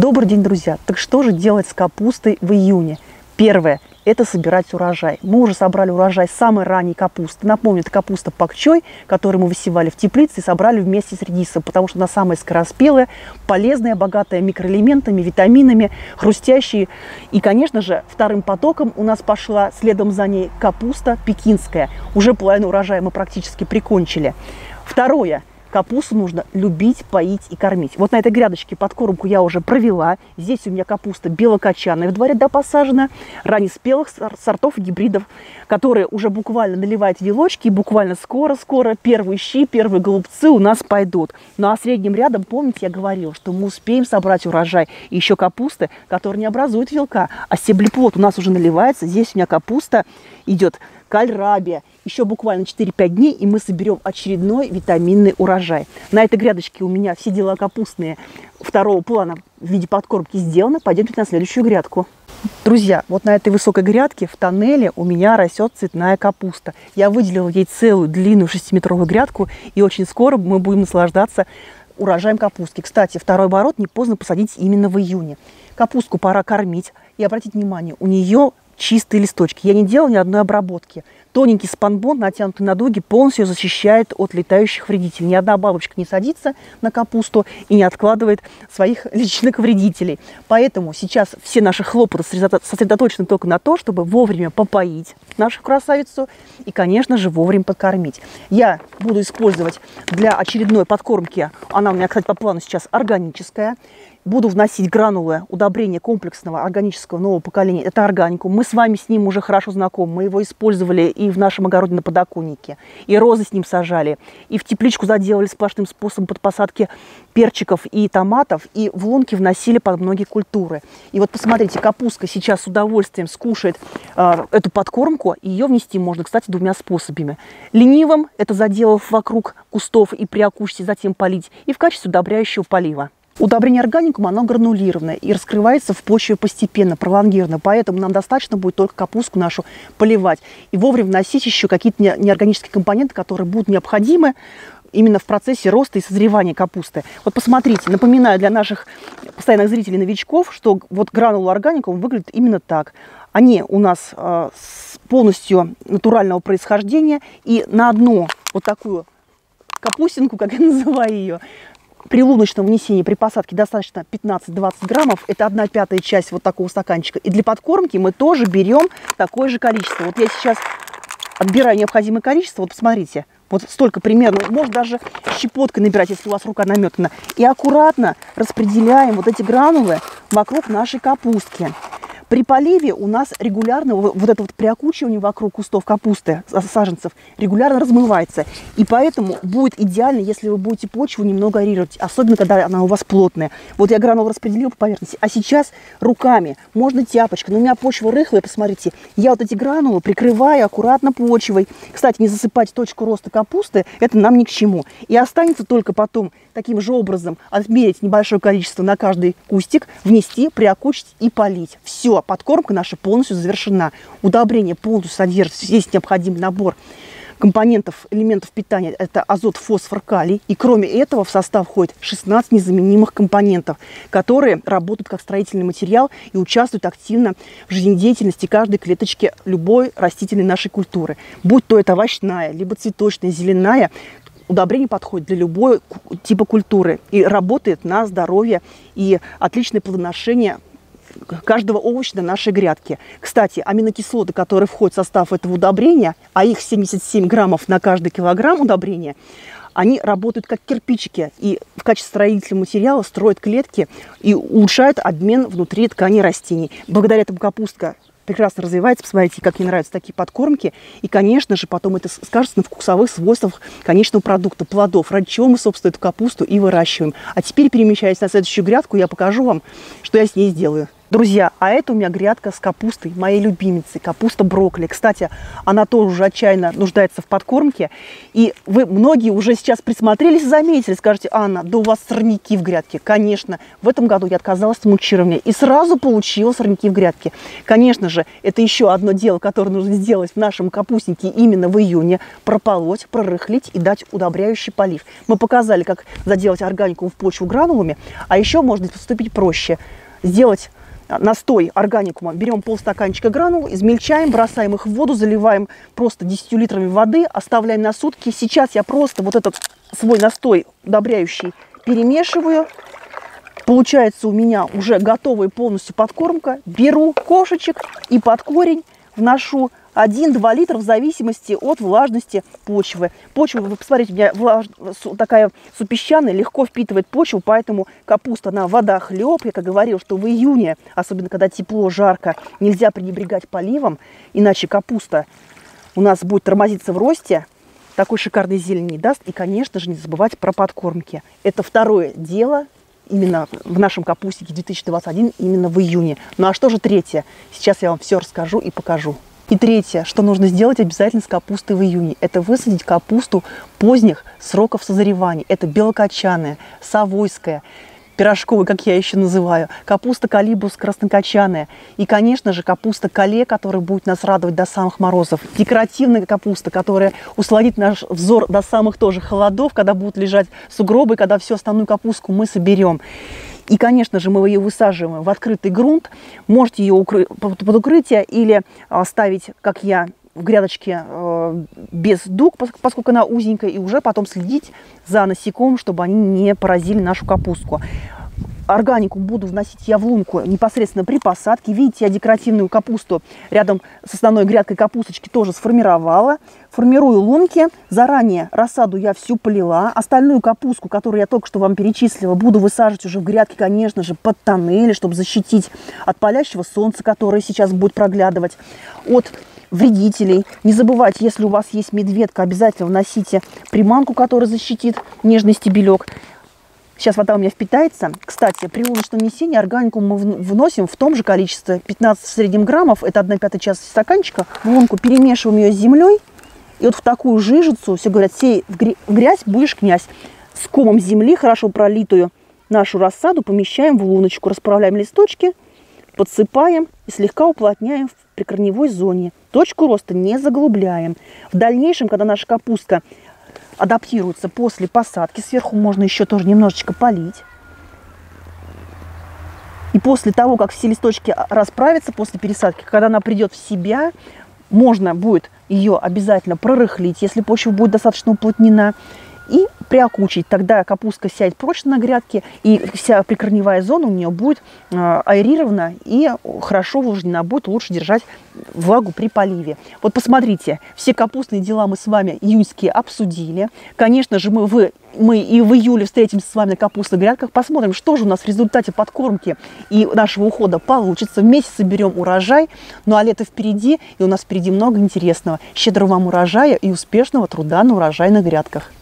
Добрый день, друзья! Так что же делать с капустой в июне? Первое – это собирать урожай. Мы уже собрали урожай самой ранней капусты. Напомню, это капуста пакчой, которую мы высевали в теплице и собрали вместе с редисом, потому что она самая скороспелая, полезная, богатая микроэлементами, витаминами, хрустящая. И, конечно же, вторым потоком у нас пошла следом за ней капуста пекинская. Уже половину урожая мы практически прикончили. Второе – Капусту нужно любить, поить и кормить. Вот на этой грядочке подкормку я уже провела. Здесь у меня капуста белокочанная в дворе да, посажена, раннеспелых сортов гибридов, которые уже буквально наливают вилочки, и буквально скоро-скоро первые щи, первые голубцы у нас пойдут. Ну а средним рядом, помните, я говорила, что мы успеем собрать урожай и еще капусты, которые не образуют вилка, а стеблеплод у нас уже наливается. Здесь у меня капуста идет кальраби. Еще буквально 4-5 дней, и мы соберем очередной витаминный урожай. На этой грядочке у меня все дела капустные второго плана в виде подкормки сделаны. Пойдемте на следующую грядку. Друзья, вот на этой высокой грядке в тоннеле у меня растет цветная капуста. Я выделила ей целую длинную 6-метровую грядку, и очень скоро мы будем наслаждаться урожаем капустки. Кстати, второй оборот не поздно посадить именно в июне. Капустку пора кормить. И обратите внимание, у нее чистые листочки. Я не делала ни одной обработки. Тоненький спанбон, натянутый на дуги, полностью защищает от летающих вредителей. Ни одна бабочка не садится на капусту и не откладывает своих личных вредителей. Поэтому сейчас все наши хлопоты сосредоточены только на то, чтобы вовремя попоить нашу красавицу и, конечно же, вовремя подкормить. Я буду использовать для очередной подкормки, она у меня, кстати, по плану сейчас органическая, буду вносить гранулы удобрения комплексного органического нового поколения. Это органику. Мы с вами с ним уже хорошо знакомы. Мы его использовали и в нашем огороде на подоконнике, и розы с ним сажали, и в тепличку заделали сплошным способом под посадки перчиков и томатов, и в лунки вносили под многие культуры. И вот посмотрите, капустка сейчас с удовольствием скушает э, эту подкормку, и ее внести можно, кстати, двумя способами. Ленивым, это заделав вокруг кустов и при окучке затем полить, и в качестве удобряющего полива. Удобрение органикум, оно гранулированное и раскрывается в почве постепенно, пролонгированно. Поэтому нам достаточно будет только капустку нашу поливать. И вовремя вносить еще какие-то неорганические компоненты, которые будут необходимы именно в процессе роста и созревания капусты. Вот посмотрите, напоминаю для наших постоянных зрителей, новичков, что вот гранула органикум выглядит именно так. Они у нас э, полностью натурального происхождения, и на одну вот такую капустинку, как я называю ее, при луночном внесении, при посадке достаточно 15-20 граммов. Это одна пятая часть вот такого стаканчика. И для подкормки мы тоже берем такое же количество. Вот я сейчас отбираю необходимое количество. Вот посмотрите, вот столько примерно. Можно даже щепоткой набирать, если у вас рука наметана. И аккуратно распределяем вот эти гранулы вокруг нашей капустки. При поливе у нас регулярно вот это вот приокучивание вокруг кустов капусты, саженцев, регулярно размывается. И поэтому будет идеально, если вы будете почву немного аэрировать, особенно когда она у вас плотная. Вот я гранул распределил по поверхности, а сейчас руками, можно тяпочкой. Но у меня почва рыхлая, посмотрите. Я вот эти гранулы прикрываю аккуратно почвой. Кстати, не засыпать точку роста капусты, это нам ни к чему. И останется только потом таким же образом отмерить небольшое количество на каждый кустик, внести, приокучить и полить. Все, подкормка наша полностью завершена. Удобрение полностью содержит весь необходимый набор компонентов, элементов питания – это азот, фосфор, калий. И кроме этого в состав входит 16 незаменимых компонентов, которые работают как строительный материал и участвуют активно в жизнедеятельности каждой клеточки любой растительной нашей культуры. Будь то это овощная, либо цветочная, зеленая, удобрение подходит для любой типа культуры и работает на здоровье и отличное плодоношение каждого овоща на нашей грядке. Кстати, аминокислоты, которые входят в состав этого удобрения, а их 77 граммов на каждый килограмм удобрения, они работают как кирпичики и в качестве строительного материала строят клетки и улучшают обмен внутри тканей растений. Благодаря этому капустка прекрасно развивается. Посмотрите, как мне нравятся такие подкормки. И, конечно же, потом это скажется на вкусовых свойствах конечного продукта, плодов, ради чего мы, собственно, эту капусту и выращиваем. А теперь, перемещаясь на следующую грядку, я покажу вам, что я с ней сделаю. Друзья, а это у меня грядка с капустой, моей любимицей, капуста брокколи. Кстати, она тоже уже отчаянно нуждается в подкормке. И вы многие уже сейчас присмотрелись заметили, скажете, Анна, да у вас сорняки в грядке. Конечно, в этом году я отказалась от мульчирования и сразу получила сорняки в грядке. Конечно же, это еще одно дело, которое нужно сделать в нашем капустнике именно в июне. Прополоть, прорыхлить и дать удобряющий полив. Мы показали, как заделать органику в почву гранулами, а еще можно поступить проще. Сделать настой органикума, берем полстаканчика гранул, измельчаем, бросаем их в воду, заливаем просто 10 литрами воды, оставляем на сутки. Сейчас я просто вот этот свой настой удобряющий перемешиваю. Получается у меня уже готовая полностью подкормка. Беру кошечек и под корень вношу 1-2 литра в зависимости от влажности почвы. Почва, вы посмотрите, у меня влаж... такая супесчаная, легко впитывает почву, поэтому капуста на водах лёб. Я как говорил, что в июне, особенно когда тепло, жарко, нельзя пренебрегать поливом, иначе капуста у нас будет тормозиться в росте, такой шикарной зелени даст. И, конечно же, не забывать про подкормки. Это второе дело именно в нашем капустике 2021, именно в июне. Ну а что же третье? Сейчас я вам все расскажу и покажу. И третье, что нужно сделать обязательно с капустой в июне, это высадить капусту поздних сроков созревания. Это белокочанная, совойская, пирожковая, как я еще называю, капуста калибус краснокочанная и, конечно же, капуста кале, которая будет нас радовать до самых морозов. Декоративная капуста, которая усладит наш взор до самых тоже холодов, когда будут лежать сугробы, когда всю остальную капустку мы соберем. И, конечно же, мы ее высаживаем в открытый грунт. Можете ее укры... под укрытие или ставить, как я, в грядочке э, без дуг, поскольку она узенькая, и уже потом следить за насекомым, чтобы они не поразили нашу капустку органику буду вносить я в лунку непосредственно при посадке. Видите, я декоративную капусту рядом с основной грядкой капусточки тоже сформировала. Формирую лунки. Заранее рассаду я всю полила. Остальную капустку, которую я только что вам перечислила, буду высаживать уже в грядке, конечно же, под тоннели, чтобы защитить от палящего солнца, которое сейчас будет проглядывать, от вредителей. Не забывайте, если у вас есть медведка, обязательно вносите приманку, которая защитит нежный стебелек. Сейчас вода у меня впитается. Кстати, при улучшенном несении органику мы вносим в том же количестве, 15 в среднем граммов, это 1 пятая часть стаканчика. В лунку перемешиваем ее с землей. И вот в такую жижицу, все говорят, сей в грязь, будешь князь. С комом земли, хорошо пролитую, нашу рассаду помещаем в луночку. Расправляем листочки, подсыпаем и слегка уплотняем в прикорневой зоне. Точку роста не заглубляем. В дальнейшем, когда наша капустка адаптируется после посадки. Сверху можно еще тоже немножечко полить. И после того, как все листочки расправятся после пересадки, когда она придет в себя, можно будет ее обязательно прорыхлить, если почва будет достаточно уплотнена и приокучить. Тогда капустка сядет прочно на грядке, и вся прикорневая зона у нее будет э, аэрирована и хорошо увлажнена, будет лучше держать влагу при поливе. Вот посмотрите, все капустные дела мы с вами июньские обсудили. Конечно же, мы в мы и в июле встретимся с вами на капустных грядках, посмотрим, что же у нас в результате подкормки и нашего ухода получится. Вместе соберем урожай. Ну а лето впереди, и у нас впереди много интересного. Щедрого вам урожая и успешного труда на урожайных грядках.